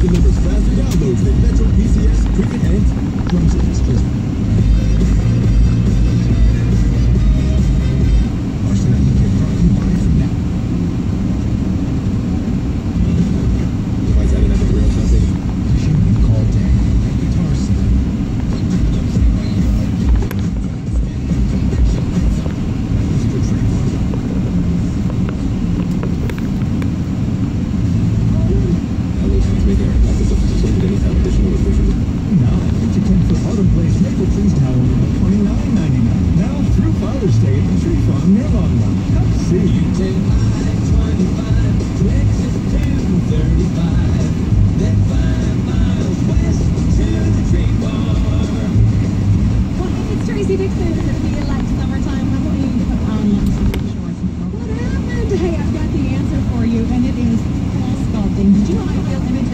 delivers faster downloads than Metro PCS, Cricket, and Drum Service What happened? Hey, I've got the answer for you, and it is pool sculpting. Did you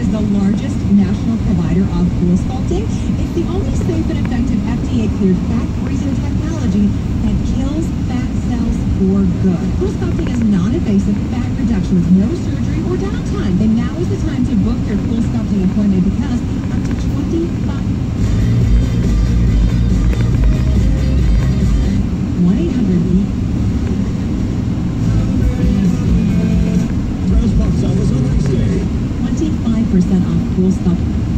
is the largest national provider of CoolSculpting? It's the only safe and effective FDA-cleared fat freezing technology that kills fat cells for good. CoolSculpting is non-invasive fat reduction with no surgery or off pool stop.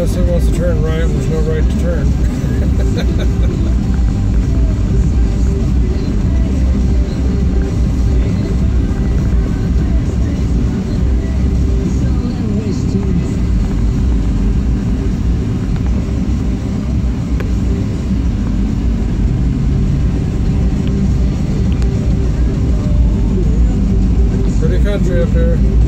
Unless it wants to turn right, there's no right to turn. country up here.